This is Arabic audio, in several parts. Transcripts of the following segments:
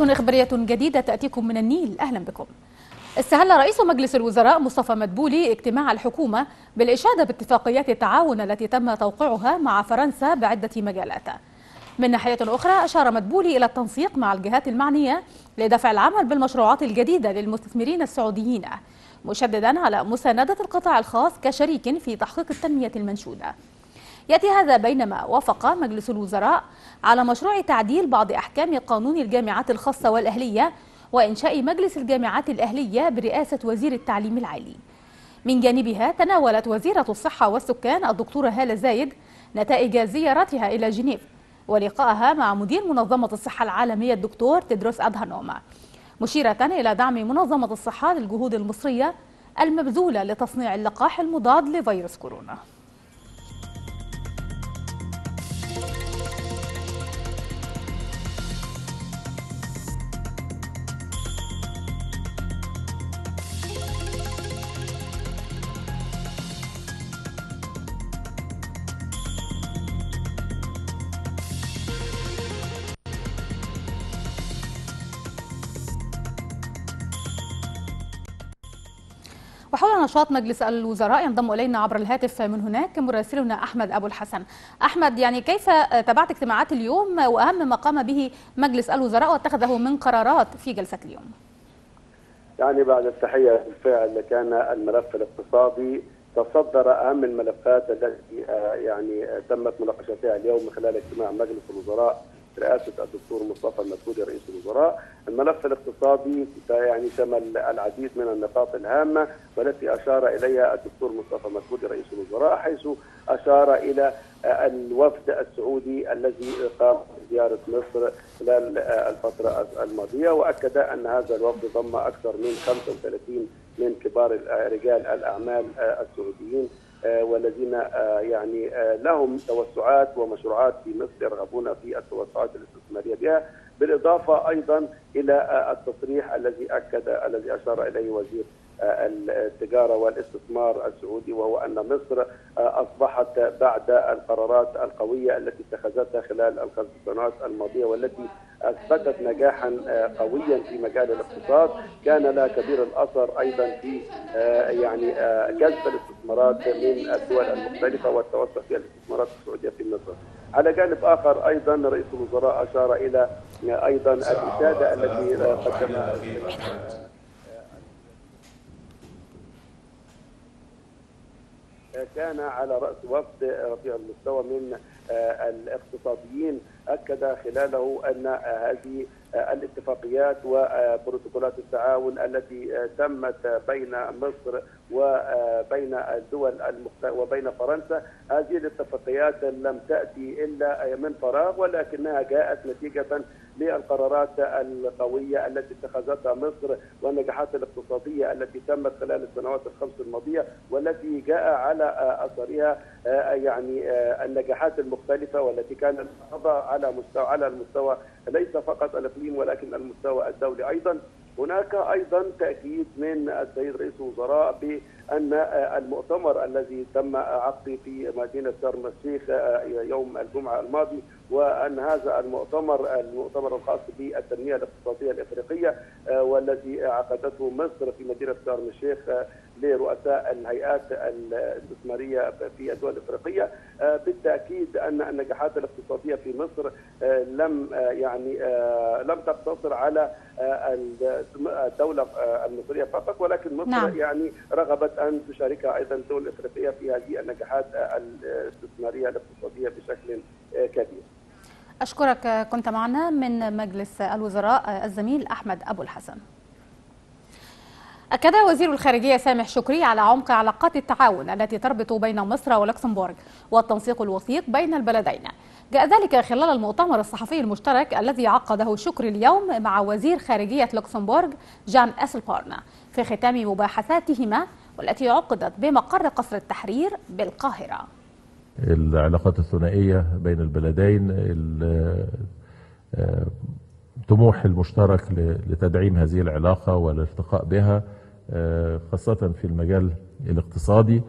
إخبارية جديدة تأتيكم من النيل. أهلا بكم. استهل رئيس مجلس الوزراء مصطفى مدبولي اجتماع الحكومة بالإشادة باتفاقيات التعاون التي تم توقيعها مع فرنسا بعدة مجالات. من ناحية أخرى أشار مدبولي إلى التنسيق مع الجهات المعنية لدفع العمل بالمشروعات الجديدة للمستثمرين السعوديين مشددا على مساندة القطاع الخاص كشريك في تحقيق التنمية المنشودة. يأتي هذا بينما وافق مجلس الوزراء على مشروع تعديل بعض أحكام قانون الجامعات الخاصة والأهلية وإنشاء مجلس الجامعات الأهلية برئاسة وزير التعليم العالي. من جانبها تناولت وزيرة الصحة والسكان الدكتورة هالة زايد نتائج زيارتها إلى جنيف ولقائها مع مدير منظمة الصحة العالمية الدكتور تدروس أدهانوم. مشيرة إلى دعم منظمة الصحة للجهود المصرية المبذولة لتصنيع اللقاح المضاد لفيروس كورونا. وحول نشاط مجلس الوزراء ينضم إلينا عبر الهاتف من هناك مراسلنا أحمد أبو الحسن. أحمد يعني كيف تابعت اجتماعات اليوم وأهم ما قام به مجلس الوزراء واتخذه من قرارات في جلسة اليوم؟ يعني بعد التحية بالفعل كان الملف الاقتصادي تصدر أهم الملفات التي يعني تمت مناقشتها اليوم خلال اجتماع مجلس الوزراء برئاسه الدكتور مصطفى المسؤولي رئيس الوزراء، الملف الاقتصادي يعني شمل العديد من النقاط الهامة والتي أشار إليها الدكتور مصطفى مسؤولي رئيس الوزراء حيث أشار إلى الوفد السعودي الذي قام بزياره مصر خلال الفترة الماضية وأكد أن هذا الوفد ضم أكثر من 35 من كبار رجال الأعمال السعوديين. والذين يعني لهم توسعات ومشروعات في مصر يرغبون في التوسعات الاستثمارية بها بالإضافة أيضا إلى التصريح الذي أكد الذي أشار إليه وزير التجارة والاستثمار السعودي وهو أن مصر أصبحت بعد القرارات القوية التي اتخذتها خلال الخمس سنوات الماضية والتي أثبتت نجاحا قويا في مجال الاقتصاد. كان لها كبير الأثر أيضا في يعني جذب الاستثمارات من الدول المختلفة والتوسع في الاستثمارات السعودية في مصر. على جانب آخر أيضا رئيس الوزراء أشار إلى أيضا الاشاده التي قدمها. كان على رأس وفد رفيع المستوى من الاقتصاديين. أكد خلاله أن هذه الاتفاقيات وبروتوكولات التعاون التي تمت بين مصر وبين الدول المخت... وبين فرنسا. هذه الاتفاقيات لم تأتي إلا من فراغ ولكنها جاءت نتيجة للقرارات القوية التي اتخذتها مصر والنجاحات الاقتصادية التي تمت خلال السنوات الخمس الماضية والتي جاء على أثرها يعني النجاحات المختلفة والتي كانت على مستوى على المستوى ليس فقط الاقليم ولكن المستوى الدولي أيضا. هناك أيضا تأكيد من السيد رئيس الوزراء بأن المؤتمر الذي تم عقده في مدينة شرم الشيخ يوم الجمعة الماضي وأن هذا المؤتمر المؤتمر الخاص بالتنمية الاقتصادية الإفريقية والذي عقدته مصر في مدينة شرم الشيخ لرؤساء الهيئات الاستثمارية في الدول الإفريقية بالتأكيد أن النجاحات الاقتصادية في مصر لم يعني لم تقتصر على الدولة المصرية فقط ولكن مصر نعم. يعني رغبت أن تشاركها أيضا الدول الافريقيه في هذه النجاحات الاستثمارية الاقتصادية بشكل كبير. أشكرك كنت معنا من مجلس الوزراء الزميل أحمد أبو الحسن. أكد وزير الخارجية سامح شكري على عمق علاقات التعاون التي تربط بين مصر ولوكسمبورغ والتنسيق الوثيق بين البلدين. جاء ذلك خلال المؤتمر الصحفي المشترك الذي عقده شكري اليوم مع وزير خارجية لوكسمبورغ جان أسلبورن في ختام مباحثاتهما والتي عقدت بمقر قصر التحرير بالقاهرة. العلاقات الثنائية بين البلدين الطموح المشترك لتدعيم هذه العلاقة والارتقاء بها. خاصة في المجال الاقتصادي.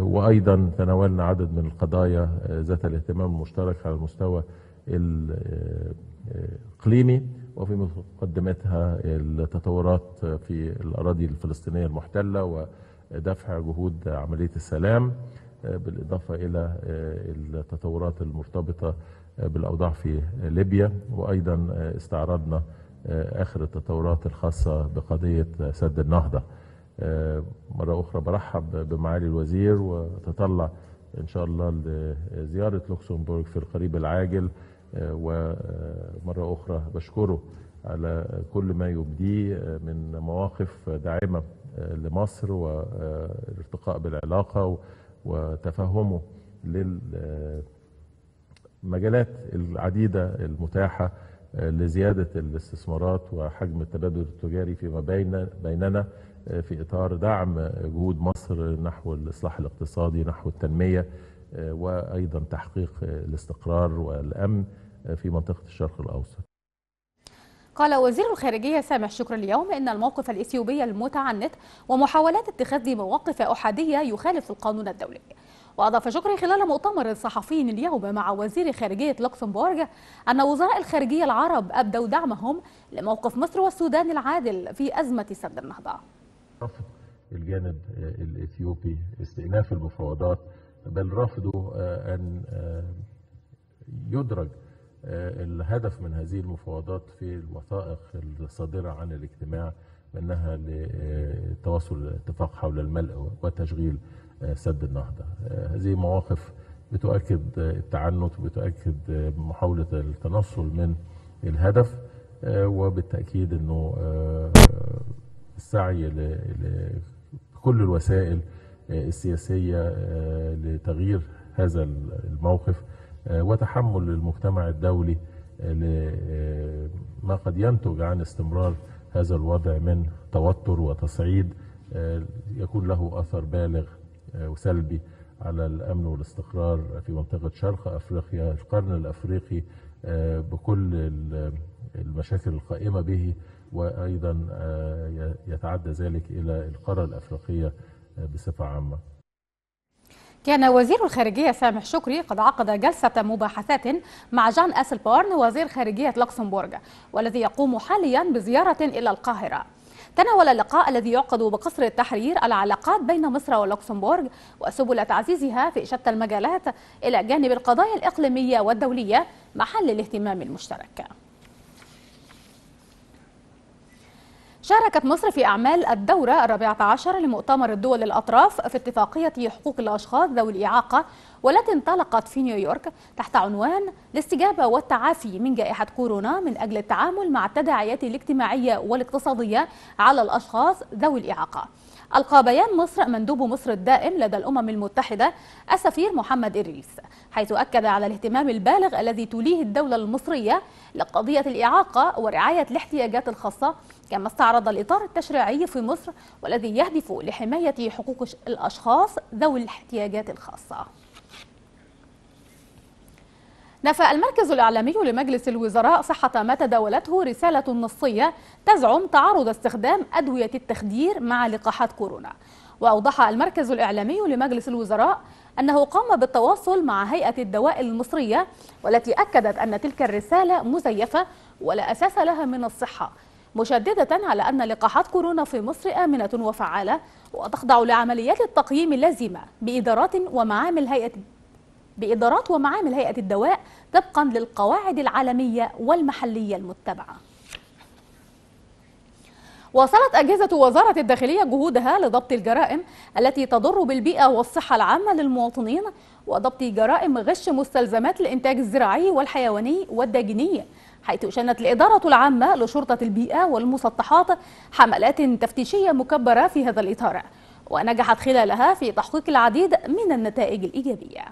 وأيضا تناولنا عدد من القضايا ذات الاهتمام المشترك على المستوى الإقليمي وفي مقدمتها التطورات في الأراضي الفلسطينية المحتلة ودفع جهود عملية السلام بالإضافة إلى التطورات المرتبطة بالأوضاع في ليبيا. وأيضا استعرضنا آخر التطورات الخاصة بقضية سد النهضة. مرة أخرى برحب بمعالي الوزير وتطلع إن شاء الله لزيارة لوكسمبورغ في القريب العاجل. ومرة أخرى بشكره على كل ما يبديه من مواقف داعمة لمصر والارتقاء بالعلاقة وتفهمه للمجالات العديدة المتاحة. لزيادة الاستثمارات وحجم التبادل التجاري فيما بين بيننا في إطار دعم جهود مصر نحو الإصلاح الاقتصادي نحو التنمية وأيضا تحقيق الاستقرار والأمن في منطقة الشرق الأوسط. قال وزير الخارجية سامح شكر اليوم إن الموقف الإثيوبي المتعنت ومحاولات اتخاذ مواقف أحادية يخالف القانون الدولي. وأضاف شكري خلال مؤتمر صحفي اليوم مع وزير خارجية لوكسمبورغ أن وزراء الخارجية العرب أبدوا دعمهم لموقف مصر والسودان العادل في أزمة سد النهضة. رفض الجانب الإثيوبي استئناف المفاوضات بل رفضوا أن يدرج الهدف من هذه المفاوضات في الوثائق الصادرة عن الاجتماع منها لتواصل الاتفاق حول الملء وتشغيل سد النهضة. هذه مواقف بتؤكد التعنت وبتؤكد محاولة التنصل من الهدف وبالتأكيد أنه السعي لكل الوسائل السياسية لتغيير هذا الموقف وتحمل المجتمع الدولي لما قد ينتج عن استمرار هذا الوضع من توتر وتصعيد يكون له أثر بالغ وسلبي على الأمن والاستقرار في منطقة شرق أفريقيا القرن الأفريقي بكل المشاكل القائمة به وأيضا يتعدى ذلك إلى القارة الأفريقية بصفة عامة. كان وزير الخارجية سامح شكري قد عقد جلسة مباحثات مع جان أسلبورن وزير خارجية لوكسمبورغ والذي يقوم حاليا بزيارة إلى القاهرة. تناول اللقاء الذي يعقد بقصر التحرير العلاقات بين مصر ولوكسمبورغ وسبل تعزيزها في شتى المجالات إلى جانب القضايا الإقليمية والدولية محل الاهتمام المشترك. شاركت مصر في أعمال الدورة الرابعة عشر لمؤتمر الدول الأطراف في اتفاقية حقوق الأشخاص ذوي الإعاقة والتي انطلقت في نيويورك تحت عنوان الاستجابة والتعافي من جائحة كورونا من أجل التعامل مع التداعيات الاجتماعية والاقتصادية على الأشخاص ذوي الإعاقة. ألقى بيان مصر مندوب مصر الدائم لدى الأمم المتحدة السفير محمد إدريس حيث أكد على الاهتمام البالغ الذي توليه الدولة المصرية لقضية الإعاقة ورعاية الاحتياجات الخاصة كما استعرض الإطار التشريعي في مصر والذي يهدف لحماية حقوق الأشخاص ذوي الاحتياجات الخاصة. نفى المركز الإعلامي لمجلس الوزراء صحة ما تداولته رسالة نصية تزعم تعارض استخدام أدوية التخدير مع لقاحات كورونا. وأوضح المركز الإعلامي لمجلس الوزراء أنه قام بالتواصل مع هيئة الدواء المصرية والتي أكدت أن تلك الرسالة مزيفة ولا أساس لها من الصحة مشددة على أن لقاحات كورونا في مصر آمنة وفعالة وتخضع لعمليات التقييم اللازمة بإدارات ومعامل هيئة بإدارات ومعامل هيئة الدواء طبقا للقواعد العالمية والمحلية المتبعة. واصلت أجهزة وزارة الداخلية جهودها لضبط الجرائم التي تضر بالبيئة والصحة العامة للمواطنين وضبط جرائم غش مستلزمات الإنتاج الزراعي والحيواني والداجني حيث شنت الإدارة العامة لشرطة البيئة والمسطحات حملات تفتيشية مكبرة في هذا الإطار ونجحت خلالها في تحقيق العديد من النتائج الإيجابية.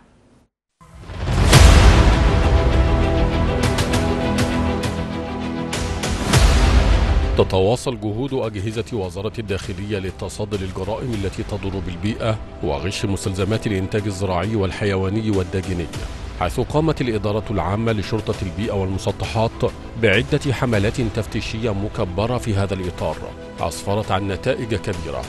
تتواصل جهود أجهزة وزارة الداخلية للتصدي للجرائم التي تضر بالبيئة وغش مستلزمات الإنتاج الزراعي والحيواني والداجني حيث قامت الإدارة العامة لشرطة البيئة والمسطحات بعدة حملات تفتيشية مكبرة في هذا الإطار أسفرت عن نتائج كبيرة.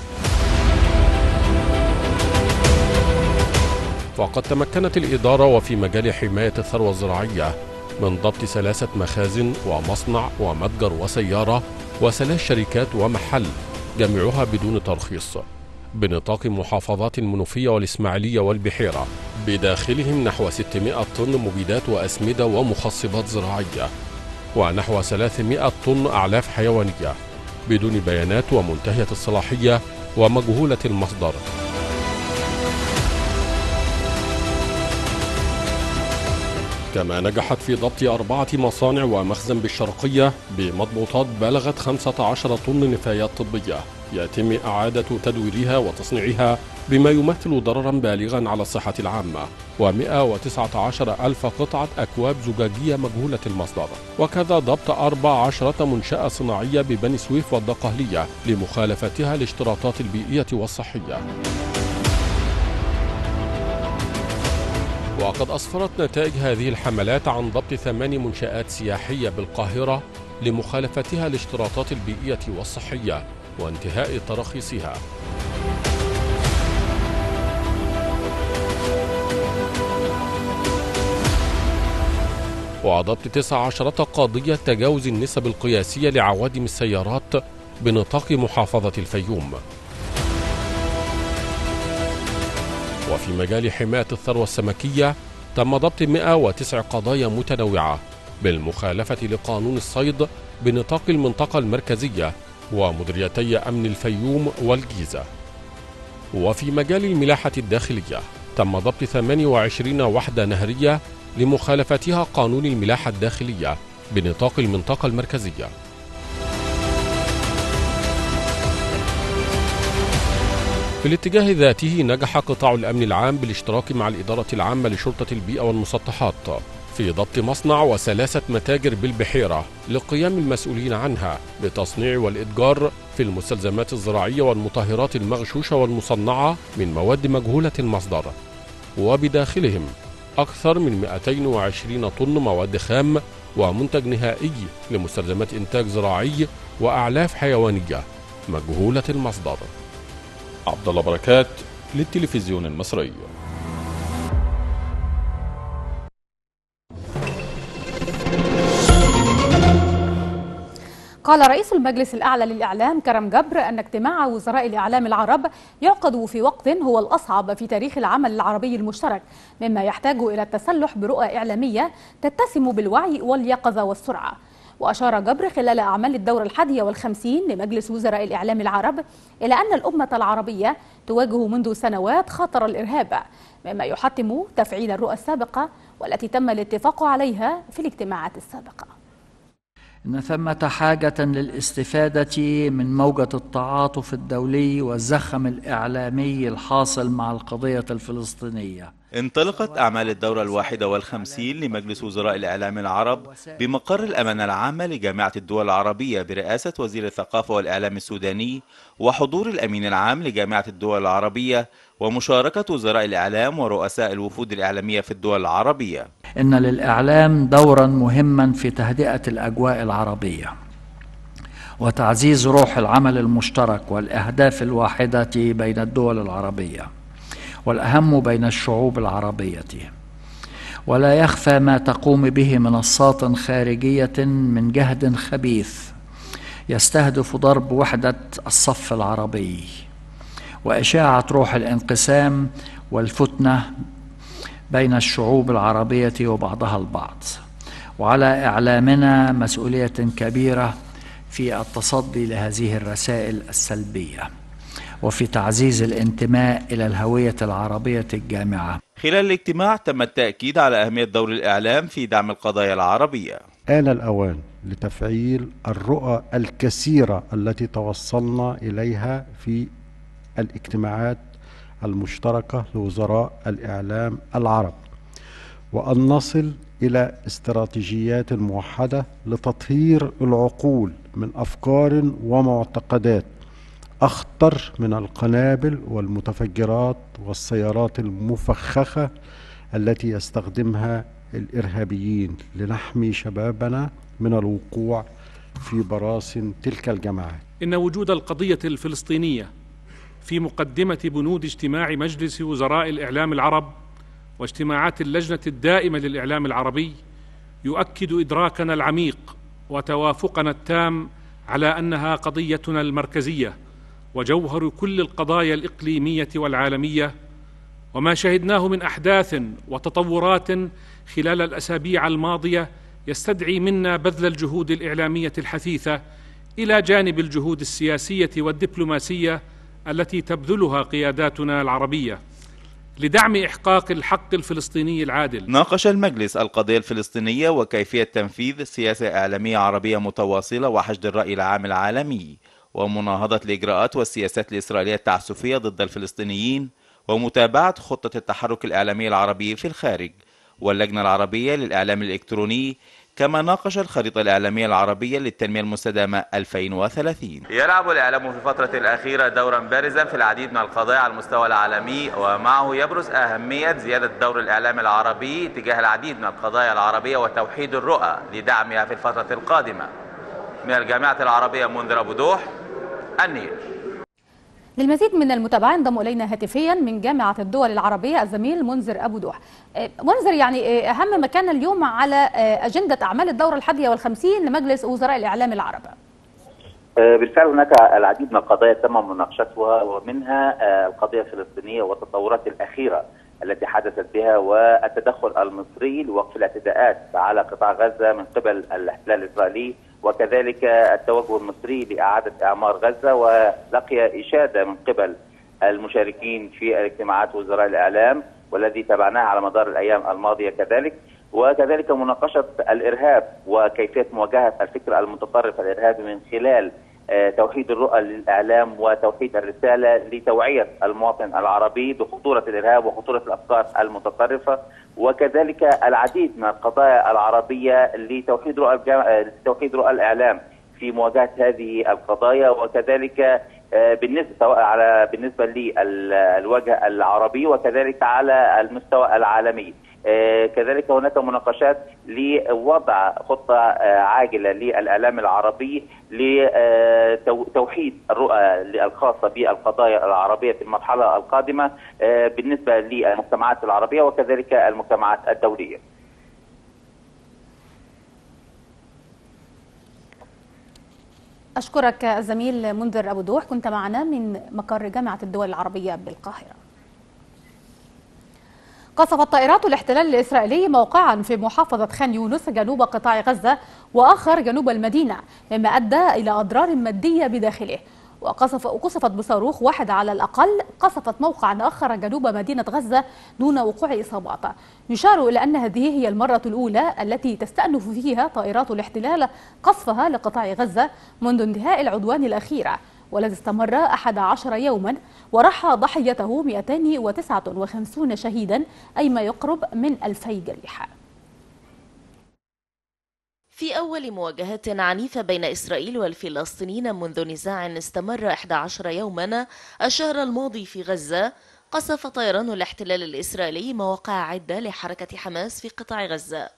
وقد تمكنت الإدارة وفي مجال حماية الثروة الزراعية من ضبط ثلاثة مخازن ومصنع ومتجر وسيارة وثلاث شركات ومحل جميعها بدون ترخيص بنطاق محافظات المنوفية والإسماعيلية والبحيرة بداخلهم نحو 600 طن مبيدات وأسمدة ومخصبات زراعية ونحو 300 طن أعلاف حيوانية بدون بيانات ومنتهية الصلاحية ومجهولة المصدر. كما نجحت في ضبط أربعة مصانع ومخزن بالشرقية بمضبوطات بلغت 15 طن نفايات طبية. يتم إعادة تدويرها وتصنيعها بما يمثل ضررا بالغا على الصحة العامة. و119 ألف قطعة أكواب زجاجية مجهولة المصدر. وكذا ضبط 14 منشأة صناعية ببني سويف والدقهلية لمخالفتها الاشتراطات البيئية والصحية. وقد أسفرت نتائج هذه الحملات عن ضبط ثمان منشآت سياحية بالقاهرة لمخالفتها الاشتراطات البيئية والصحية وانتهاء تراخيصها. وضبط 19 قضية تجاوز النسب القياسية لعوادم السيارات بنطاق محافظة الفيوم. وفي مجال حماية الثروة السمكية تم ضبط 109 قضايا متنوعة بالمخالفة لقانون الصيد بنطاق المنطقة المركزية ومديريتي أمن الفيوم والجيزة. وفي مجال الملاحة الداخلية تم ضبط 28 وحدة نهرية لمخالفتها قانون الملاحة الداخلية بنطاق المنطقة المركزية. في الاتجاه ذاته نجح قطاع الأمن العام بالاشتراك مع الإدارة العامة لشرطة البيئة والمسطحات في ضبط مصنع وثلاثة متاجر بالبحيرة لقيام المسؤولين عنها بالتصنيع والإتجار في المستلزمات الزراعية والمطهرات المغشوشة والمصنعة من مواد مجهولة المصدر. وبداخلهم أكثر من 220 طن مواد خام ومنتج نهائي لمستلزمات إنتاج زراعي وأعلاف حيوانية مجهولة المصدر. عبد الله بركات للتلفزيون المصري. قال رئيس المجلس الأعلى للإعلام كرم جبر أن اجتماع وزراء الإعلام العرب يعقد في وقت هو الأصعب في تاريخ العمل العربي المشترك مما يحتاج إلى التسلح برؤى إعلامية تتسم بالوعي واليقظة والسرعة. وأشار جبر خلال أعمال الدورة الحادية والخمسين لمجلس وزراء الإعلام العرب إلى أن الأمة العربية تواجه منذ سنوات خطر الإرهاب مما يحتم تفعيل الرؤى السابقة والتي تم الاتفاق عليها في الاجتماعات السابقة. إن ثمة حاجة للاستفادة من موجة التعاطف الدولي والزخم الإعلامي الحاصل مع القضية الفلسطينية. انطلقت أعمال الدورة الواحدة والخمسين لمجلس وزراء الإعلام العرب بمقر الأمانة العامة لجامعة الدول العربية برئاسة وزير الثقافة والإعلام السوداني وحضور الأمين العام لجامعة الدول العربية ومشاركة وزراء الإعلام ورؤساء الوفود الإعلامية في الدول العربية. إن للإعلام دورا مهما في تهدئة الأجواء العربية وتعزيز روح العمل المشترك والأهداف الواحدة بين الدول العربية. والأهم بين الشعوب العربية. ولا يخفى ما تقوم به منصات خارجية من جهد خبيث يستهدف ضرب وحدة الصف العربي. وإشاعة روح الانقسام والفتنة بين الشعوب العربية وبعضها البعض. وعلى إعلامنا مسؤولية كبيرة في التصدي لهذه الرسائل السلبية. وفي تعزيز الانتماء إلى الهوية العربية الجامعة. خلال الاجتماع تم التأكيد على أهمية دور الإعلام في دعم القضايا العربية. آن الأوان لتفعيل الرؤى الكثيرة التي توصلنا إليها في الاجتماعات المشتركة لوزراء الإعلام العرب وأن نصل إلى استراتيجيات موحدة لتطهير العقول من أفكار ومعتقدات أخطر من القنابل والمتفجرات والسيارات المفخخة التي يستخدمها الإرهابيين لنحمي شبابنا من الوقوع في براثن تلك الجماعات إن وجود القضية الفلسطينية في مقدمة بنود اجتماع مجلس وزراء الإعلام العرب واجتماعات اللجنة الدائمة للإعلام العربي يؤكد إدراكنا العميق وتوافقنا التام على أنها قضيتنا المركزية وجوهر كل القضايا الإقليمية والعالمية وما شهدناه من أحداث وتطورات خلال الأسابيع الماضية يستدعي منا بذل الجهود الإعلامية الحثيثة إلى جانب الجهود السياسية والدبلوماسية التي تبذلها قياداتنا العربية لدعم إحقاق الحق الفلسطيني العادل. ناقش المجلس القضية الفلسطينية وكيفية تنفيذ سياسة إعلامية عربية متواصلة وحشد الرأي العام العالمي. ومناهضة الإجراءات والسياسات الإسرائيلية التعسفية ضد الفلسطينيين ومتابعة خطة التحرك الإعلامي العربي في الخارج واللجنة العربية للإعلام الإلكتروني كما ناقش الخريطة الإعلامية العربية للتنمية المستدامة 2030 يلعب الإعلام في الفترة الأخيرة دورا بارزا في العديد من القضايا على المستوى العالمي ومعه يبرز أهمية زيادة دور الإعلام العربي تجاه العديد من القضايا العربية وتوحيد الرؤى لدعمها في الفترة القادمة. من الجامعة العربية منذر أبو دوح النيل للمزيد من المتابعة انضم إلينا هاتفيا من جامعة الدول العربية الزميل منذر أبو دوح. منذر يعني أهم ما كان اليوم على أجندة أعمال الدورة الحادية والخمسين لمجلس وزراء الإعلام العرب. بالفعل هناك العديد من القضايا تم مناقشتها ومنها القضية الفلسطينية والتطورات الأخيرة التي حدثت بها والتدخل المصري لوقف الاعتداءات على قطاع غزة من قبل الاحتلال الإسرائيلي وكذلك التوجه المصري لإعادة إعمار غزة ولقي إشادة من قبل المشاركين في اجتماعات وزراء الإعلام والذي تابعناه على مدار الأيام الماضية كذلك. وكذلك مناقشة الإرهاب وكيفية مواجهة الفكر المتطرف الارهابي من خلال توحيد الرؤى للإعلام وتوحيد الرسالة لتوعية المواطن العربي بخطورة الإرهاب وخطورة الأفكار المتطرفة وكذلك العديد من القضايا العربية لتوحيد رؤى توحيد رؤى الإعلام في مواجهة هذه القضايا وكذلك بالنسبة سواء على بالنسبة للوجه العربي وكذلك على المستوى العالمي. كذلك هناك مناقشات لوضع خطة عاجلة للاعلام العربي لتوحيد الرؤى الخاصة بالقضايا العربية في المرحلة القادمة بالنسبة للمجتمعات العربية وكذلك المجتمعات الدولية. أشكرك الزميل منذر أبو دوح كنت معنا من مقر جامعة الدول العربية بالقاهرة قصفت طائرات الاحتلال الإسرائيلي موقعا في محافظة خان يونس جنوب قطاع غزة وآخر جنوب المدينة مما أدى إلى أضرار مادية بداخله. وقصف وقصفت بصاروخ واحد على الأقل قصفت موقعا آخر جنوب مدينة غزة دون وقوع إصابات. يشار إلى أن هذه هي المرة الأولى التي تستأنف فيها طائرات الاحتلال قصفها لقطاع غزة منذ انتهاء العدوان الأخيرة والذي استمر 11 يوما ورحى ضحيته 259 شهيدا أي ما يقرب من 2000 جريح في أول مواجهة عنيفة بين إسرائيل والفلسطينيين منذ نزاع استمر 11 يوما الشهر الماضي في غزة قصف طيران الاحتلال الإسرائيلي مواقع عدة لحركة حماس في قطاع غزة.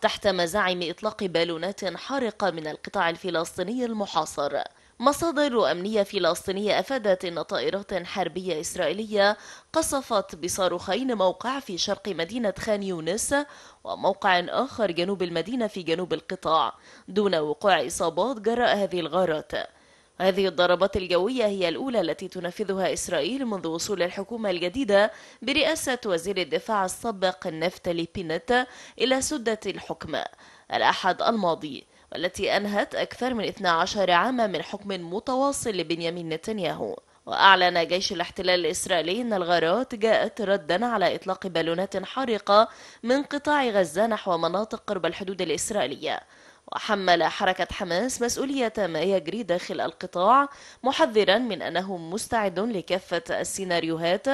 تحت مزاعم إطلاق بالونات حارقة من القطاع الفلسطيني المحاصر. مصادر أمنية فلسطينية أفادت أن طائرات حربية إسرائيلية قصفت بصاروخين موقع في شرق مدينة خان يونس وموقع آخر جنوب المدينة في جنوب القطاع دون وقوع إصابات جراء هذه الغارات. هذه الضربات الجوية هي الأولى التي تنفذها إسرائيل منذ وصول الحكومة الجديدة برئاسة وزير الدفاع السابق نفتالي بينت إلى سدة الحكم. الأحد الماضي. والتي أنهت أكثر من 12 عاما من حكم متواصل لبنيامين نتنياهو. وأعلن جيش الاحتلال الإسرائيلي أن الغارات جاءت ردا على إطلاق بالونات حارقة من قطاع غزة نحو مناطق قرب الحدود الإسرائيلية. وحمل حركة حماس مسؤولية ما يجري داخل القطاع محذرا من أنه مستعد لكافة السيناريوهات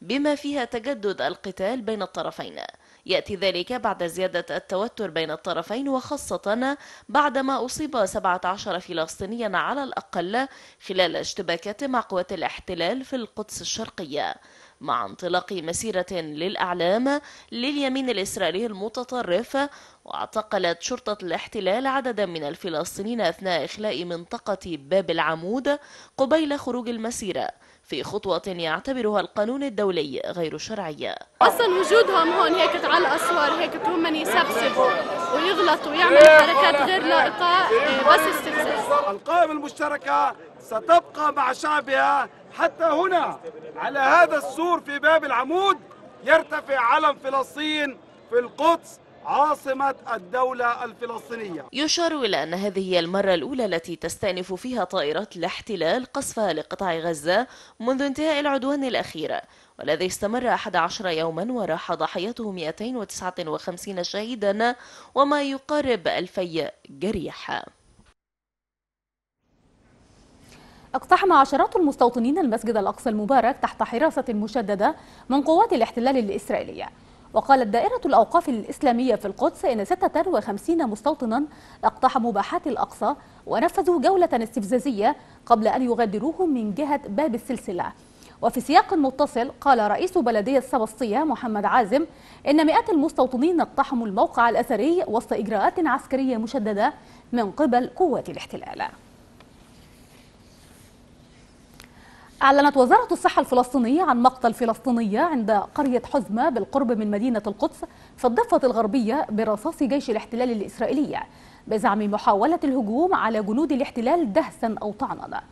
بما فيها تجدد القتال بين الطرفين. يأتي ذلك بعد زيادة التوتر بين الطرفين وخاصة بعدما أصيب 17 فلسطينيا على الأقل خلال اشتباكات مع قوات الاحتلال في القدس الشرقية. مع انطلاق مسيرة للأعلام لليمين الإسرائيلي المتطرف واعتقلت شرطة الاحتلال عددا من الفلسطينيين أثناء إخلاء منطقة باب العمود قبيل خروج المسيرة. في خطوة يعتبرها القانون الدولي غير شرعية. أصلا وجودهم هون هيك على الأسوار هيك هم يسبسبوا ويغلطوا ويعملوا حركات غير لائقة بس استفزاز. القائمة المشتركة ستبقى مع شعبها حتى هنا على هذا السور في باب العمود يرتفع علم فلسطين في القدس عاصمة الدولة الفلسطينية. يشار إلى أن هذه هي المرة الأولى التي تستأنف فيها طائرات الاحتلال قصفها لقطاع غزة منذ انتهاء العدوان الأخير والذي استمر 11 يوما وراح ضحيته 259 شهيدا وما يقارب 2000 جريح. اقتحم عشرات المستوطنين المسجد الأقصى المبارك تحت حراسة مشددة من قوات الاحتلال الإسرائيلية. وقالت دائرة الأوقاف الإسلامية في القدس إن 56 مستوطنا اقتحموا باحات الأقصى ونفذوا جولة استفزازية قبل أن يغادروه من جهة باب السلسلة. وفي سياق متصل قال رئيس بلدية سبسطية محمد عازم إن مئات المستوطنين اقتحموا الموقع الأثري وسط إجراءات عسكرية مشددة من قبل قوات الاحتلال. أعلنت وزارة الصحة الفلسطينية عن مقتل فلسطينية عند قرية حزمة بالقرب من مدينة القدس في الضفة الغربية برصاص جيش الاحتلال الإسرائيلي بزعم محاولة الهجوم على جنود الاحتلال دهسا أو طعنا.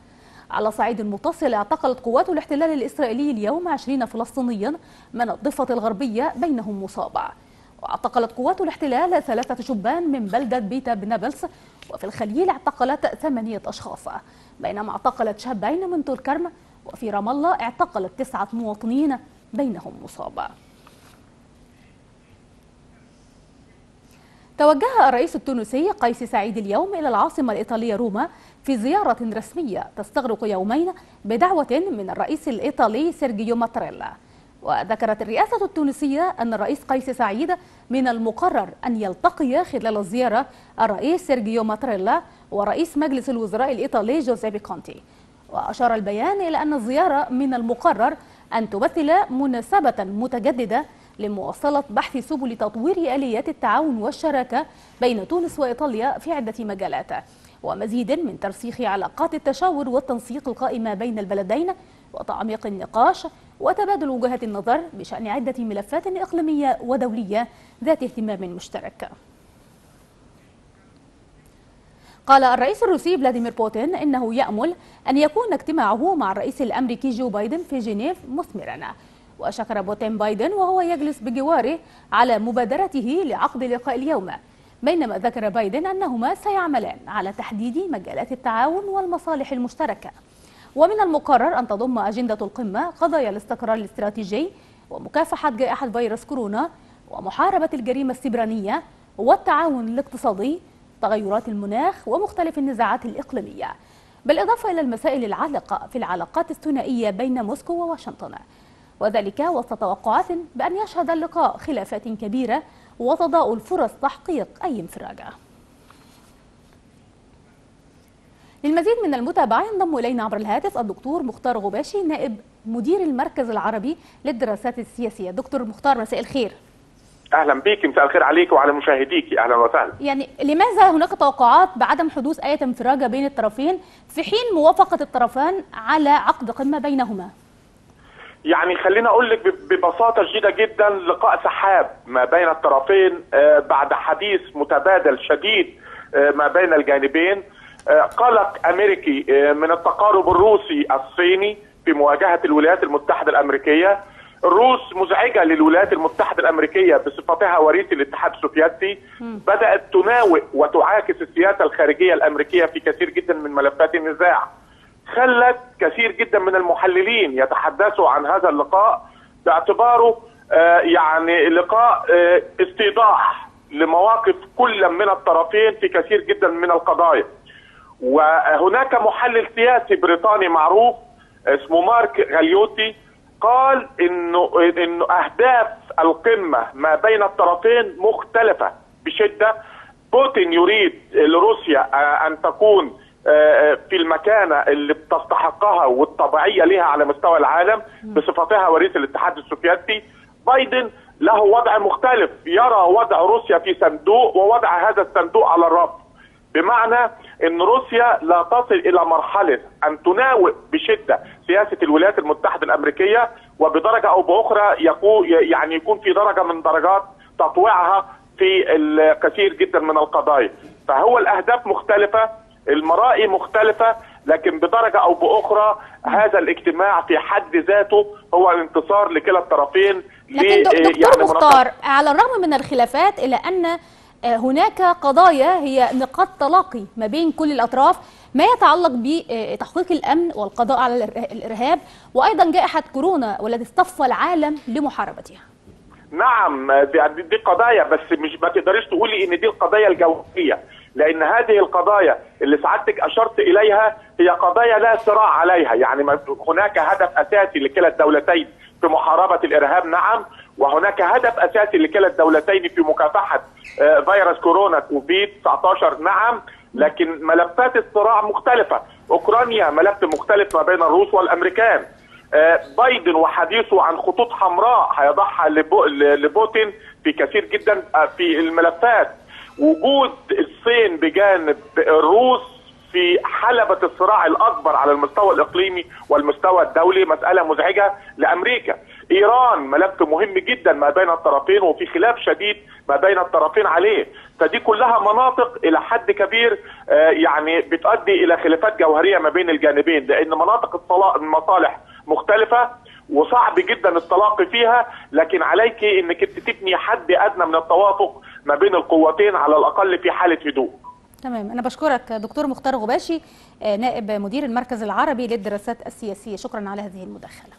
على صعيد متصل اعتقلت قوات الاحتلال الإسرائيلي اليوم 20 فلسطينيا من الضفة الغربية بينهم مصابة. واعتقلت قوات الاحتلال ثلاثة شبان من بلدة بيتا بنابلس وفي الخليل اعتقلت ثمانية أشخاص. بينما اعتقلت شابين من تركرم وفي رام الله اعتقلت تسعة مواطنين بينهم مصابة. توجه الرئيس التونسي قيس سعيد اليوم إلى العاصمة الإيطالية روما في زيارة رسمية تستغرق يومين بدعوة من الرئيس الإيطالي سيرجيو ماتريلا. وذكرت الرئاسة التونسية أن الرئيس قيس سعيد من المقرر أن يلتقي خلال الزيارة الرئيس سيرجيو ماتاريلا ورئيس مجلس الوزراء الإيطالي جوزيبي كونتي. وأشار البيان إلى أن الزيارة من المقرر أن تمثل مناسبة متجددة لمواصلة بحث سبل تطوير آليات التعاون والشراكة بين تونس وإيطاليا في عدة مجالات ومزيد من ترسيخ علاقات التشاور والتنسيق القائمة بين البلدين وتعميق النقاش وتبادل وجهات النظر بشأن عدة ملفات إقليمية ودولية ذات اهتمام مشترك. قال الرئيس الروسي فلاديمير بوتين إنه يأمل أن يكون اجتماعه مع الرئيس الأمريكي جو بايدن في جنيف مثمرا. وشكر بوتين بايدن وهو يجلس بجواره على مبادرته لعقد لقاء اليوم. بينما ذكر بايدن أنهما سيعملان على تحديد مجالات التعاون والمصالح المشتركة. ومن المقرر أن تضم أجندة القمة قضايا الاستقرار الاستراتيجي ومكافحة جائحة فيروس كورونا ومحاربة الجريمة السبرانية والتعاون الاقتصادي تغيرات المناخ ومختلف النزاعات الإقليمية. بالإضافة إلى المسائل العالقة في العلاقات الثنائية بين موسكو وواشنطن. وذلك وسط توقعات بأن يشهد اللقاء خلافات كبيرة وتضاؤل فرص تحقيق أي انفراجة. للمزيد من المتابعة ينضم إلينا عبر الهاتف الدكتور مختار غباشي نائب مدير المركز العربي للدراسات السياسية. دكتور مختار مساء الخير. أهلا بيك مساء الخير عليك وعلى مشاهديك. أهلا وسهلا. يعني لماذا هناك توقعات بعدم حدوث اي انفراجة بين الطرفين في حين موافقة الطرفان على عقد قمة بينهما؟ يعني خلينا أقول لك ببساطة شديدة جدا لقاء سحاب ما بين الطرفين بعد حديث متبادل شديد ما بين الجانبين. قلق أمريكي من التقارب الروسي الصيني في مواجهه الولايات المتحدة الأمريكية الروس مزعجة للولايات المتحدة الأمريكية بصفتها وريث الاتحاد السوفيتي بدأت تناوئ وتعاكس السياسة الخارجية الأمريكية في كثير جدا من ملفات النزاع. خلت كثير جدا من المحللين يتحدثوا عن هذا اللقاء باعتباره آه يعني لقاء آه استيضاح لمواقف كل من الطرفين في كثير جدا من القضايا. وهناك محلل سياسي بريطاني معروف اسمه مارك غاليوتي قال إنه إنه أهداف القمة ما بين الطرفين مختلفة بشدة. بوتين يريد لروسيا أن تكون آه، في المكانة اللي بتستحقها والطبيعية لها على مستوى العالم بصفتها وريث الاتحاد السوفيتي. بايدن له وضع مختلف يرى وضع روسيا في صندوق ووضع هذا الصندوق على الرف. بمعنى إن روسيا لا تصل إلى مرحلة أن تناوئ بشدة سياسة الولايات المتحدة الأمريكية وبدرجة أو بأخرى يكون يعني يكون في درجة من درجات تطويعها في الكثير جدا من القضايا. فهو الأهداف مختلفة المرائي مختلفة لكن بدرجة أو بأخرى هذا الاجتماع في حد ذاته هو انتصار لكلا الطرفين لكن دك- دكتور مختار على الرغم من الخلافات أن آه، هناك قضايا هي نقاط تلاقي ما بين كل الأطراف ما يتعلق بتحقيق الأمن والقضاء على الإر- الإرهاب وأيضا جائحة كورونا والتي اصطف العالم لمحاربتها. نعم دي, قضايا بس مش ما تقدريش تقولي إن دي القضايا الجوهريه لأن هذه القضايا اللي سعادتك أشرت إليها هي قضايا لا صراع عليها. يعني هناك هدف أساسي لكلا الدولتين في محاربة الإرهاب نعم وهناك هدف أساسي لكلا الدولتين في مكافحة آه، فيروس كورونا كوفيد 19 نعم لكن ملفات الصراع مختلفة. أوكرانيا ملف مختلف ما بين الروس والأمريكان. آه، بايدن وحديثه عن خطوط حمراء هيضعها لبوتين في كثير جدا آه، في الملفات. وجود الصين بجانب الروس في حلبة الصراع الأكبر على المستوى الإقليمي والمستوى الدولي مسألة مزعجة لأمريكا. إيران ملف مهم جدا ما بين الطرفين وفي خلاف شديد ما بين الطرفين عليه. فدي كلها مناطق إلى حد كبير آه، يعني بتؤدي إلى خلافات جوهرية ما بين الجانبين لأن مناطق المصالح مختلفة وصعب جدا التلاقي فيها لكن عليك إنك تبني حد أدنى من التوافق ما بين القوتين على الأقل في حالة هدوء. تمام. أنا بشكرك دكتور مختار غباشي آه، نائب مدير المركز العربي للدراسات السياسية. شكرا على هذه المداخلة.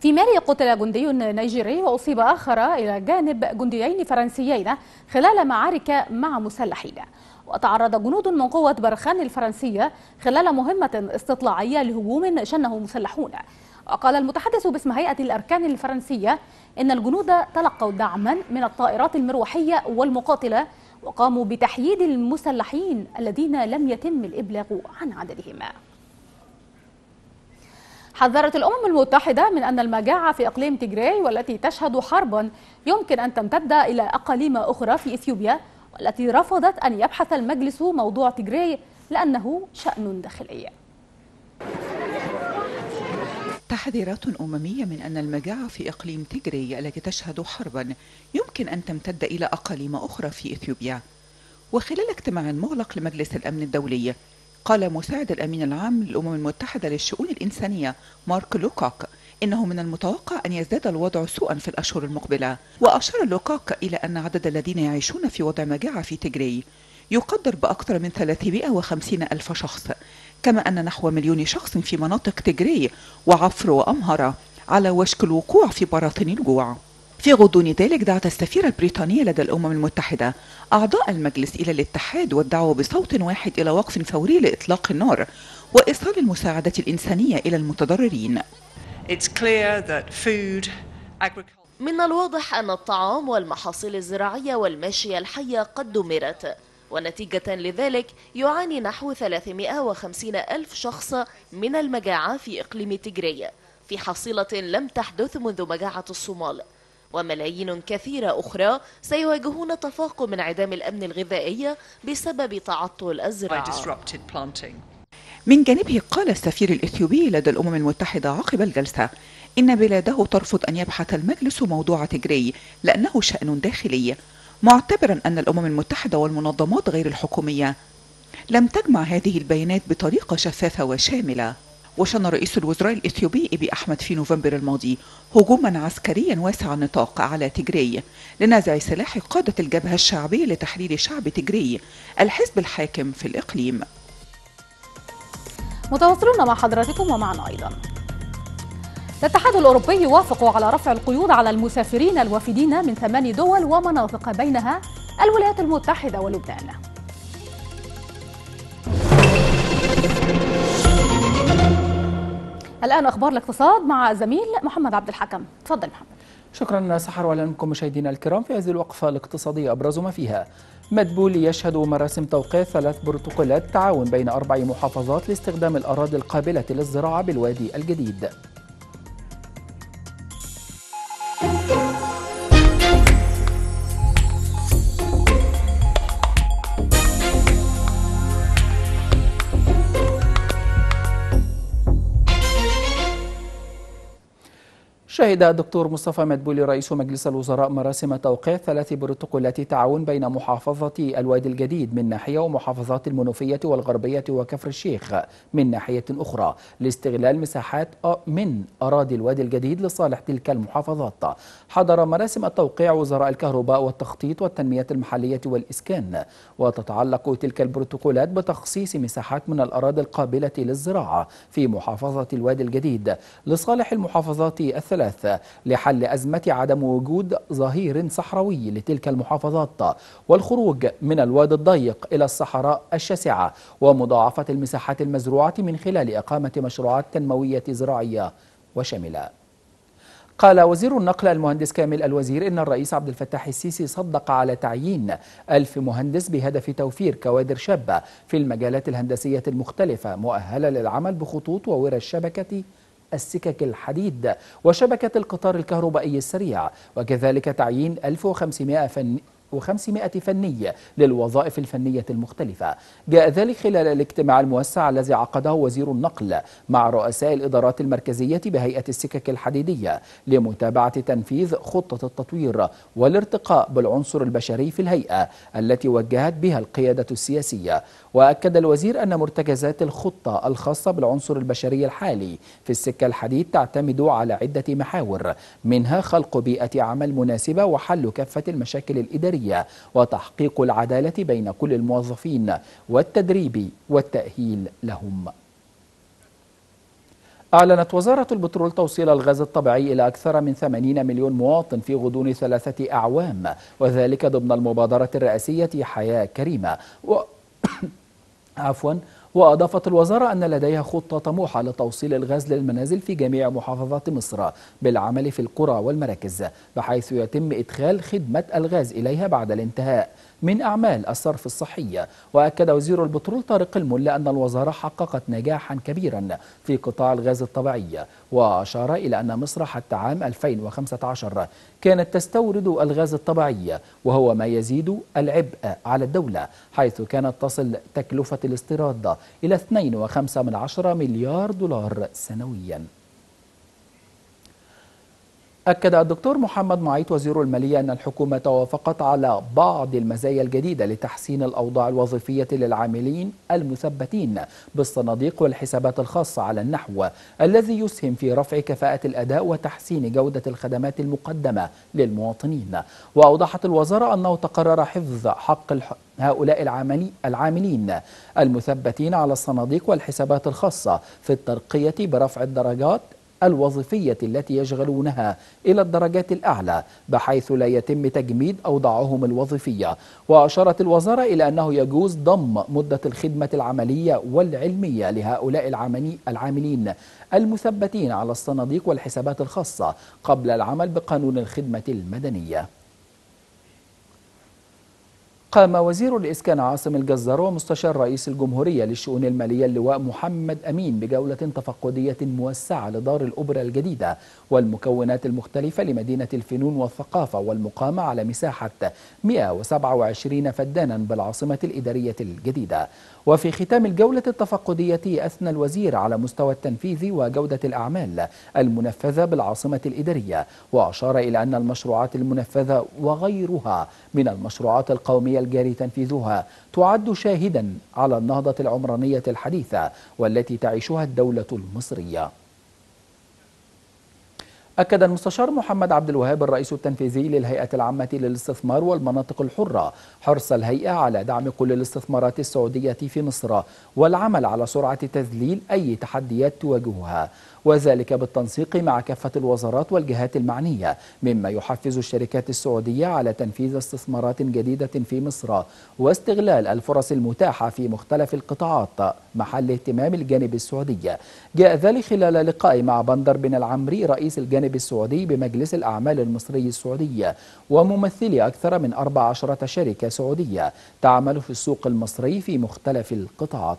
في مالي قتل جندي نيجيري وأصيب آخر إلى جانب جنديين فرنسيين خلال معارك مع مسلحين. وتعرض جنود من قوة برخان الفرنسية خلال مهمة استطلاعية لهجوم شنه مسلحون. وقال المتحدث باسم هيئة الأركان الفرنسية إن الجنود تلقوا دعما من الطائرات المروحية والمقاتلة وقاموا بتحييد المسلحين الذين لم يتم الإبلاغ عن عددهم. حذرت الأمم المتحدة من أن المجاعة في إقليم تيغراي والتي تشهد حربا يمكن أن تمتد إلى أقاليم أخرى في إثيوبيا والتي رفضت أن يبحث المجلس موضوع تيغراي لأنه شأن داخلي. تحذيرات أممية من أن المجاعة في إقليم تيغري التي تشهد حربا يمكن أن تمتد إلى أقاليم أخرى في إثيوبيا. وخلال اجتماع مغلق لمجلس الأمن الدولي قال مساعد الأمين العام للأمم المتحدة للشؤون الإنسانية مارك لوكوك إنه من المتوقع أن يزداد الوضع سوءا في الأشهر المقبلة. وأشار لوكوك إلى أن عدد الذين يعيشون في وضع مجاعة في تيغري يقدر بأكثر من 350 ألف شخص كما أن نحو مليون شخص في مناطق تيغري وعفر وأمهرة على وشك الوقوع في براثن الجوع. في غضون ذلك دعت السفيرة البريطانية لدى الأمم المتحدة أعضاء المجلس إلى الاتحاد والدعوة بصوت واحد إلى وقف فوري لإطلاق النار وإيصال المساعدة الإنسانية إلى المتضررين. من الواضح أن الطعام والمحاصيل الزراعية والماشية الحية قد دمرت ونتيجة لذلك يعاني نحو 350 ألف شخص من المجاعة في إقليم تيغري في حصيلة لم تحدث منذ مجاعة الصومال. وملايين كثيرة أخرى سيواجهون تفاقم انعدام الأمن الغذائي بسبب تعطل الزراعة. من جانبه قال السفير الإثيوبي لدى الأمم المتحدة عقب الجلسة إن بلاده ترفض أن يبحث المجلس موضوع تجري لأنه شأن داخلي معتبرا أن الأمم المتحدة والمنظمات غير الحكومية. لم تجمع هذه البيانات بطريقة شفافة وشاملة. وشن رئيس الوزراء الإثيوبي إبي أحمد في نوفمبر الماضي هجوما عسكريا واسع النطاق على تجري. لنزع سلاح قادة الجبهة الشعبية لتحرير شعب تجري. الحزب الحاكم في الإقليم. متواصلون مع حضراتكم ومعنا أيضا. الاتحاد الأوروبي يوافق على رفع القيود على المسافرين الوافدين من ثمان دول ومناطق بينها الولايات المتحدة ولبنان. الآن أخبار الاقتصاد مع زميل محمد عبد الحكم. تفضل محمد. شكرا سحر واهلا بكم مشاهدينا الكرام في هذه الوقفة الاقتصادية أبرز ما فيها. مدبولي يشهد مراسم توقيع ثلاث بروتوكولات تعاون بين أربع محافظات لاستخدام الأراضي القابلة للزراعة بالوادي الجديد. شهد الدكتور مصطفى مدبولي رئيس مجلس الوزراء مراسم توقيع ثلاث بروتوكولات تعاون بين محافظة الوادي الجديد من ناحية ومحافظات المنوفية والغربية وكفر الشيخ من ناحية أخرى لاستغلال مساحات من أراضي الوادي الجديد لصالح تلك المحافظات. حضر مراسم التوقيع وزراء الكهرباء والتخطيط والتنمية المحلية والإسكان. وتتعلق تلك البروتوكولات بتخصيص مساحات من الأراضي القابلة للزراعة في محافظة الوادي الجديد لصالح المحافظات الثلاث الثلاث لحل أزمة عدم وجود ظهير صحراوي لتلك المحافظات والخروج من الوادي الضيق إلى الصحراء الشاسعة ومضاعفة المساحات المزروعة من خلال إقامة مشروعات تنموية زراعية وشاملة. قال وزير النقل المهندس كامل الوزير إن الرئيس عبد الفتاح السيسي صدق على تعيين ألف مهندس بهدف توفير كوادر شابة في المجالات الهندسية المختلفة مؤهلة للعمل بخطوط وورش شبكة السكك الحديد وشبكة القطار الكهربائي السريع وكذلك تعيين 1500 فن و500 فني للوظائف الفنية المختلفة. جاء ذلك خلال الاجتماع الموسع الذي عقده وزير النقل مع رؤساء الإدارات المركزية بهيئة السكك الحديدية لمتابعة تنفيذ خطة التطوير والارتقاء بالعنصر البشري في الهيئة التي وجهت بها القيادة السياسية. وأكد الوزير أن مرتكزات الخطة الخاصة بالعنصر البشري الحالي في السكة الحديد تعتمد على عدة محاور منها خلق بيئة عمل مناسبة وحل كافة المشاكل الإدارية. وتحقيق العدالة بين كل الموظفين والتدريب والتأهيل لهم. أعلنت وزارة البترول توصيل الغاز الطبيعي إلى أكثر من 80 مليون مواطن في غضون ثلاثة أعوام وذلك ضمن المبادرة الرئاسية حياة كريمة. و... عفوا وأضافت الوزارة أن لديها خطة طموحة لتوصيل الغاز للمنازل في جميع محافظات مصر بالعمل في القرى والمراكز بحيث يتم إدخال خدمة الغاز إليها بعد الانتهاء. من أعمال الصرف الصحية وأكد وزير البترول طارق الملا أن الوزارة حققت نجاحا كبيرا في قطاع الغاز الطبيعي. وأشار إلى أن مصر حتى عام 2015 كانت تستورد الغاز الطبيعي وهو ما يزيد العبء على الدولة حيث كانت تصل تكلفة الاستيراد إلى 2.5 مليار دولار سنوياً. أكد الدكتور محمد معيط وزير المالية أن الحكومة وافقت على بعض المزايا الجديدة لتحسين الأوضاع الوظيفية للعاملين المثبتين بالصناديق والحسابات الخاصة على النحو الذي يسهم في رفع كفاءة الأداء وتحسين جودة الخدمات المقدمة للمواطنين وأوضحت الوزارة أنه تقرر حفظ حق. هؤلاء العاملين المثبتين على الصناديق والحسابات الخاصة في الترقية برفع الدرجات الوظيفية التي يشغلونها إلى الدرجات الأعلى بحيث لا يتم تجميد أوضاعهم الوظيفية. وأشارت الوزارة إلى أنه يجوز ضم مدة الخدمة العملية والعلمية لهؤلاء العاملين المثبتين على الصناديق والحسابات الخاصة قبل العمل بقانون الخدمة المدنية. قام وزير الإسكان عاصم الجزار ومستشار رئيس الجمهورية للشؤون المالية اللواء محمد أمين بجولة تفقدية موسعة لدار الأوبرا الجديدة والمكونات المختلفة لمدينة الفنون والثقافة والمقامة على مساحة 127 فدانا بالعاصمة الإدارية الجديدة. وفي ختام الجولة التفقدية أثنى الوزير على مستوى التنفيذ وجودة الأعمال المنفذة بالعاصمة الإدارية وأشار إلى أن المشروعات المنفذة وغيرها من المشروعات القومية الجاري تنفيذها تعد شاهدا على النهضة العمرانية الحديثة والتي تعيشها الدولة المصرية. أكد المستشار محمد عبد الوهاب الرئيس التنفيذي للهيئة العامة للاستثمار والمناطق الحرة حرص الهيئة على دعم كل الاستثمارات السعودية في مصر والعمل على سرعة تذليل أي تحديات تواجهها. وذلك بالتنسيق مع كافة الوزارات والجهات المعنية مما يحفز الشركات السعودية على تنفيذ استثمارات جديدة في مصر واستغلال الفرص المتاحة في مختلف القطاعات محل اهتمام الجانب السعودي. جاء ذلك خلال لقاء مع بندر بن العمري رئيس الجانب السعودي بمجلس الأعمال المصري السعودي وممثلي أكثر من 14 شركة سعودية تعمل في السوق المصري في مختلف القطاعات.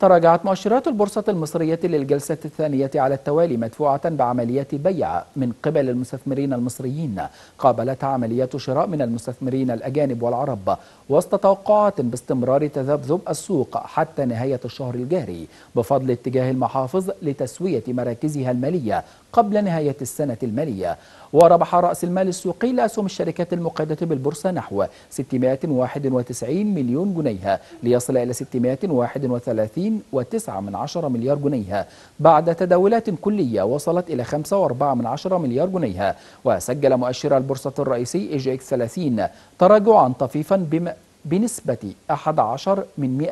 تراجعت مؤشرات البورصة المصرية للجلسة الثانية على التوالي مدفوعة بعمليات بيع من قبل المستثمرين المصريين. قابلتها عمليات شراء من المستثمرين الأجانب والعرب وسط توقعات باستمرار تذبذب السوق حتى نهاية الشهر الجاري بفضل اتجاه المحافظ لتسوية مراكزها المالية قبل نهاية السنة المالية. وربح رأس المال السوقي لأسهم الشركات المقيدة بالبورصة نحو 691 مليون جنيه ليصل إلى 631 و9 من مليار جنيه بعد تداولات كلية وصلت إلى 5.4 من مليار جنيه وسجل مؤشر البورصة الرئيسي إي جي إكس 30 تراجعا طفيفا بم بنسبة 11 من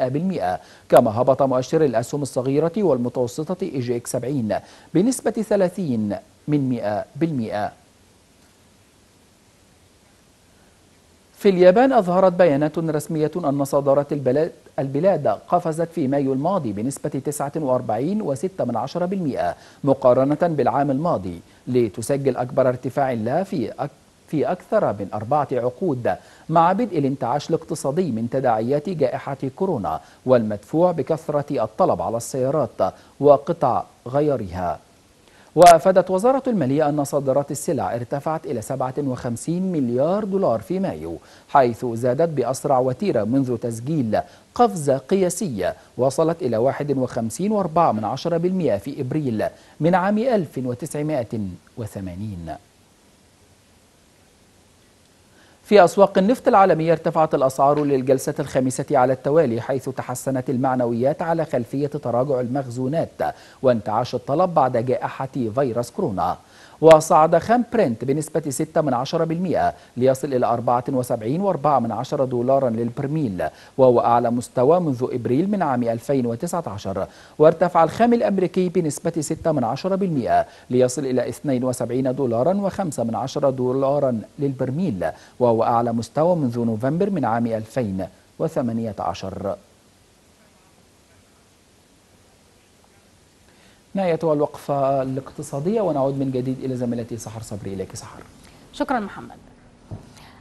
100% كما هبط مؤشر الأسهم الصغيرة والمتوسطة إي جي إكس 70 بنسبة 30 من 100% في اليابان أظهرت بيانات رسمية أن صادرات البلاد البلاد قفزت في مايو الماضي بنسبة 49.6% مقارنة بالعام الماضي لتسجل أكبر ارتفاع لها في في أكثر من أربعة عقود مع بدء الانتعاش الاقتصادي من تداعيات جائحة كورونا والمدفوع بكثرة الطلب على السيارات وقطع غيارها. وأفادت وزارة المالية أن صادرات السلع ارتفعت إلى 57 مليار دولار في مايو حيث زادت بأسرع وتيرة منذ تسجيل قفزة قياسية وصلت إلى 51.4% في إبريل من عام 1980 في أسواق النفط العالمية ارتفعت الأسعار للجلسة الخامسة على التوالي حيث تحسنت المعنويات على خلفية تراجع المخزونات وانتعاش الطلب بعد جائحة فيروس كورونا. وصعد خام برنت بنسبة 6 من 10% ليصل إلى 74.4 من 10 دولارا للبرميل وهو أعلى مستوى منذ إبريل من عام 2019 وارتفع الخام الأمريكي بنسبة 6 من 10% ليصل إلى 72 دولارا و5 من 10 دولارا للبرميل وهو أعلى مستوى منذ نوفمبر من عام 2018 نهاية الوقفة الاقتصادية ونعود من جديد إلى زميلتي سحر صبري. إليك سحر. شكرا محمد.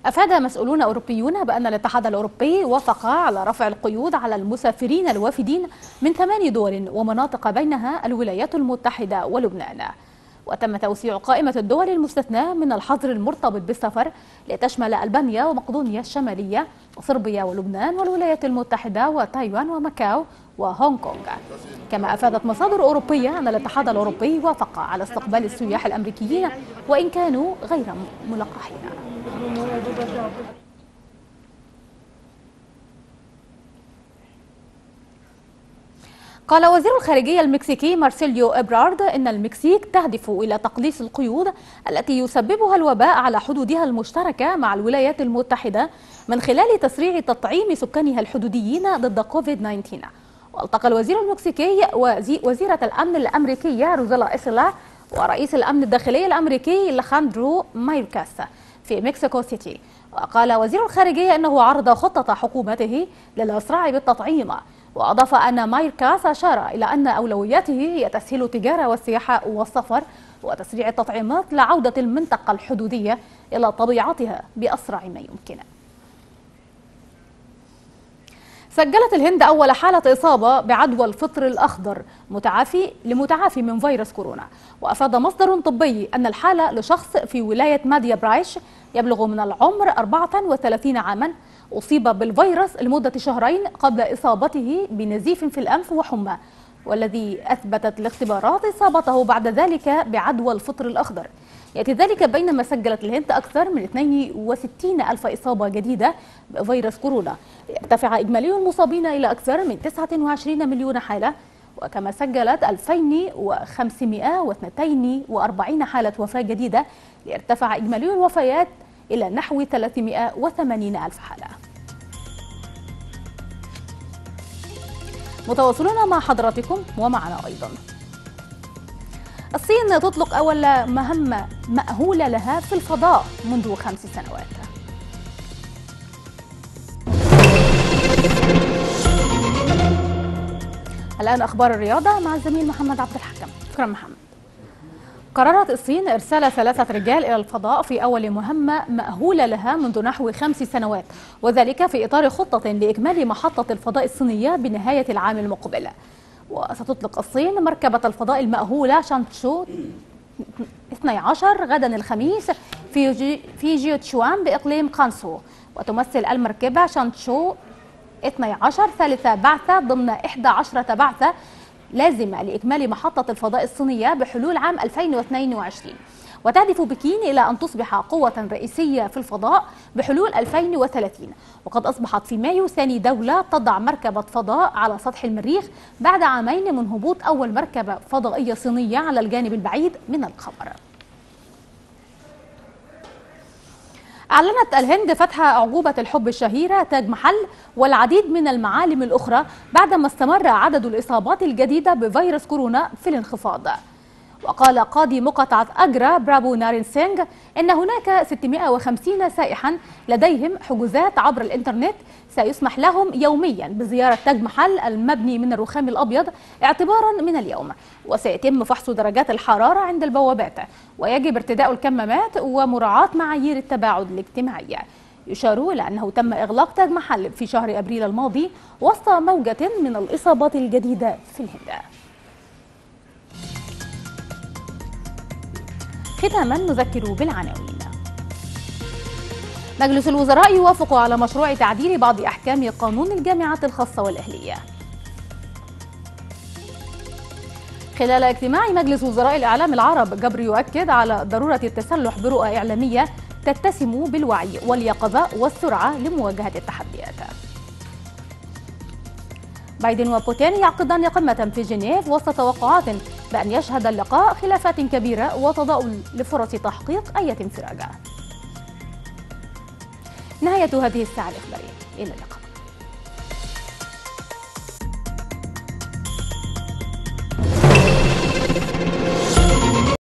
أفاد مسؤولون أوروبيون بأن الاتحاد الأوروبي وافق على رفع القيود على المسافرين الوافدين من ثمان دول ومناطق بينها الولايات المتحدة ولبنان. وتم توسيع قائمة الدول المستثناة من الحظر المرتبط بالسفر لتشمل ألبانيا ومقدونيا الشمالية وصربيا ولبنان والولايات المتحدة وتايوان وماكاو وهونغ كونغ. كما أفادت مصادر أوروبية أن الاتحاد الأوروبي وافق على استقبال السياح الأمريكيين وإن كانوا غير ملقحين. قال وزير الخارجية المكسيكي مارسيليو إبرارد إن المكسيك تهدف إلى تقليص القيود التي يسببها الوباء على حدودها المشتركة مع الولايات المتحدة من خلال تسريع تطعيم سكانها الحدوديين ضد كوفيد 19 والتقى الوزير المكسيكي وزيرة الأمن الأمريكية روزا إيسيلا ورئيس الأمن الداخلي الأمريكي أليخاندرو مايوركاس في مكسيكو سيتي. وقال وزير الخارجية أنه عرض خطة حكومته للإسراع بالتطعيم. وأضاف أن مايركاس أشار إلى أن أولوياته هي تسهيل التجارة والسياحة والسفر وتسريع التطعيمات لعودة المنطقة الحدودية إلى طبيعتها بأسرع ما يمكن. سجلت الهند أول حالة إصابة بعدوى الفطر الأخضر متعافي لمتعافي من فيروس كورونا. وأفاد مصدر طبي أن الحالة لشخص في ولاية ماديا برايش يبلغ من العمر 34 عاما أصيب بالفيروس لمدة شهرين قبل إصابته بنزيف في الأنف وحمى والذي أثبتت الاختبارات إصابته بعد ذلك بعدوى الفطر الأخضر. يأتي ذلك بينما سجلت الهند أكثر من 62 ألف إصابة جديدة بفيروس كورونا. ليرتفع إجمالي المصابين إلى أكثر من 29 مليون حالة وكما سجلت 2542 حالة وفاة جديدة. ليرتفع إجمالي الوفيات إلى نحو 380 ألف حالة. متواصلون مع حضراتكم ومعنا أيضا. الصين تطلق أول مهمة مأهولة لها في الفضاء منذ خمس سنوات. الآن أخبار الرياضة مع الزميل محمد عبد الحكم. شكرا محمد. قررت الصين إرسال ثلاثة رجال إلى الفضاء في أول مهمة مأهولة لها منذ نحو خمس سنوات وذلك في إطار خطة لإكمال محطة الفضاء الصينية بنهاية العام المقبل. وستطلق الصين مركبة الفضاء المأهولة شانتشو 12 غدا الخميس في جي في جيوتشوان بإقليم قانسو وتمثل المركبة شانتشو 12 ثالث بعثة ضمن 11 بعثة لازمة لإكمال محطة الفضاء الصينية بحلول عام 2022 وتهدف بكين إلى أن تصبح قوة رئيسية في الفضاء بحلول 2030 وقد أصبحت في مايو ثاني دولة تضع مركبة فضاء على سطح المريخ بعد عامين من هبوط أول مركبة فضائية صينية على الجانب البعيد من القمر. أعلنت الهند فتح أعجوبة الحب الشهيرة تاج محل والعديد من المعالم الأخرى بعدما استمر عدد الإصابات الجديدة بفيروس كورونا في الانخفاض. وقال قاضي مقاطعة أجرا برابو نارين سينغ إن هناك 650 سائحا لديهم حجوزات عبر الإنترنت سيسمح لهم يوميا بزيارة تاج محل المبني من الرخام الأبيض اعتبارا من اليوم وسيتم فحص درجات الحرارة عند البوابات ويجب ارتداء الكمامات ومراعاة معايير التباعد الاجتماعي. يشار إلى أنه تم إغلاق تاج محل في شهر أبريل الماضي وسط موجة من الإصابات الجديدة في الهند. ختاما نذكر بالعناوين. مجلس الوزراء يوافق على مشروع تعديل بعض أحكام قانون الجامعات الخاصة والأهلية. خلال اجتماع مجلس وزراء الإعلام العرب جبر يؤكد على ضرورة التسلح برؤى إعلامية تتسم بالوعي واليقظة والسرعة لمواجهة التحديات. بايدن وبوتين يعقدان قمة في جنيف وسط توقعات بأن يشهد اللقاء خلافات كبيرة وتضاؤل لفرص تحقيق أي انفراج نهاية هذه الساعة الإخبارية. إلى اللقاء.